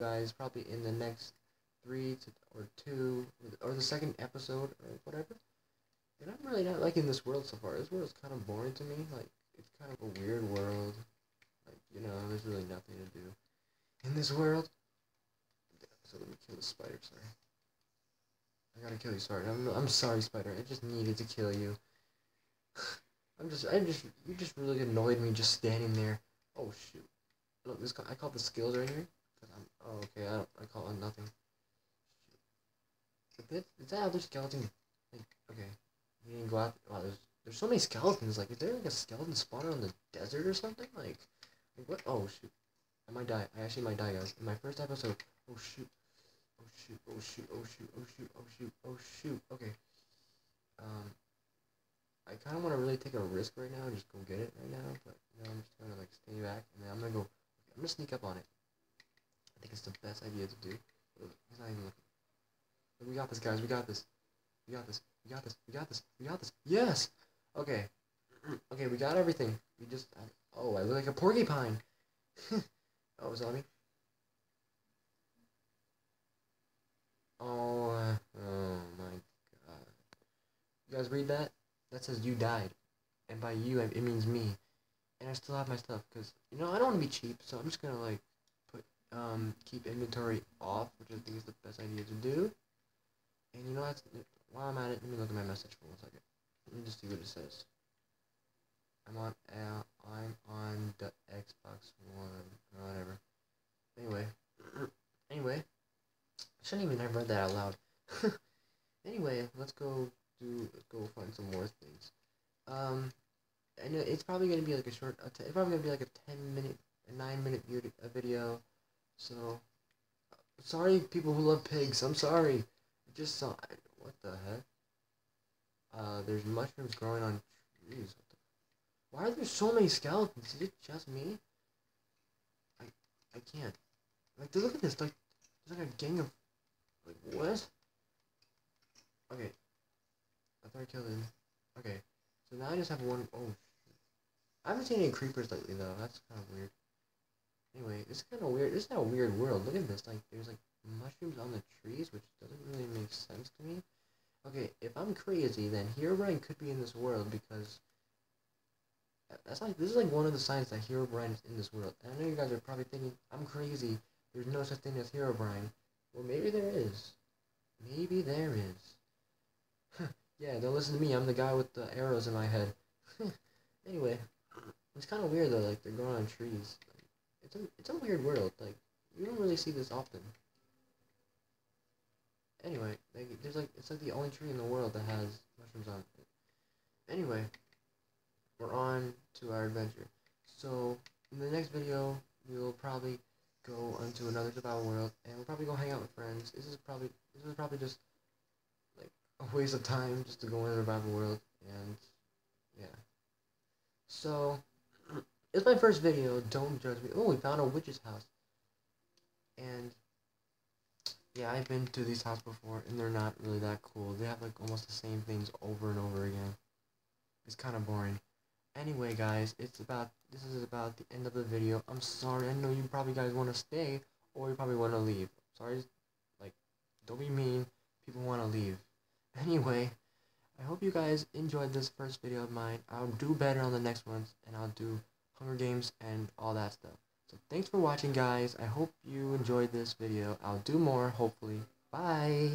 guys probably in the next three to, or two or the second episode or whatever. And I'm really not liking this world so far. This world is kind of boring to me. Like it's kind of a weird world. Like you know, there's really nothing to do in this world. So let me kill the spider. Sorry. I gotta kill you. Sorry. I'm I'm sorry, spider. I just needed to kill you. I'm just I just you just really annoyed me just standing there. Oh shoot. Look, this I call the skills right here. Oh okay. I I call it nothing. Is that, is that other skeleton? Like, okay. You didn't go out. Wow, there's there's so many skeletons. Like, is there like a skeleton spawner on the desert or something? Like, like what? Oh shoot. I might die. I actually might die, guys. In my first episode. Oh shoot. Oh shoot. Oh shoot. Oh shoot. Oh shoot. Oh shoot. Oh shoot. Okay. Um. I kind of want to really take a risk right now, and just go get it right now, but you know, I'm just gonna like stay back, and then I'm gonna go. I'm gonna sneak up on it. I think it's the best idea to do. He's not even looking. We got this, guys. We got this. We got this. We got this. We got this. We got this. Yes. Okay. okay, we got everything. We just. oh, I look like a porcupine. oh, zombie. Oh, uh, oh my god. You guys read that? That says you died. And by you, it means me. And I still have my stuff, because, you know, I don't want to be cheap, so I'm just gonna, like, um, keep inventory off, which I think is the best idea to do. And you know what? While I'm at it, let me look at my message for one second. Let me just see what it says. I'm on uh, I'm on the Xbox One or whatever. Anyway, anyway, I shouldn't even have read that out loud. anyway, let's go do let's go find some more things. Um, I know it's probably gonna be like a short. It's probably gonna be like a ten minute, a nine minute video. So, sorry, people who love pigs. I'm sorry I just saw. What the heck? Uh, there's mushrooms growing on trees. Why are there so many skeletons? Is it just me? I I can't. Like, look at this. Like, there's like a gang of. Like, what? Okay. I thought I killed him. Okay. So now I just have one. Oh, I haven't seen any creepers lately, though. That's kind of weird. Anyway, this is kind of weird. This is a weird world. Look at this. Like, there's like mushrooms on the trees, which doesn't really make sense to me. Okay, if I'm crazy, then Herobrine could be in this world because that's like this is like one of the signs that Herobrine is in this world. And I know you guys are probably thinking I'm crazy. There's no such thing as Herobrine. Well, maybe there is. Maybe there is. yeah, don't listen to me. I'm the guy with the arrows in my head. anyway, it's kind of weird though. Like they're growing on trees. It's a it's a weird world. Like you don't really see this often. Anyway, like, there's like it's like the only tree in the world that has mushrooms on it. Anyway, we're on to our adventure. So in the next video, we will probably go onto another survival world, and we'll probably go hang out with friends. This is probably this is probably just like a waste of time just to go in a survival world, and yeah. So it's my first video. Don't judge me. Oh, we found a witch's house, and yeah, I've been to these houses before, and they're not really that cool. They have, like, almost the same things over and over again. It's kind of boring. Anyway, guys, it's about, this is about the end of the video. I'm sorry, I know you probably guys want to stay, or you probably want to leave. Sorry, like, don't be mean. People want to leave. Anyway, I hope you guys enjoyed this first video of mine. I'll do better on the next ones, and I'll do Hunger Games and all that stuff. So thanks for watching guys. I hope you enjoyed this video. I'll do more hopefully. Bye.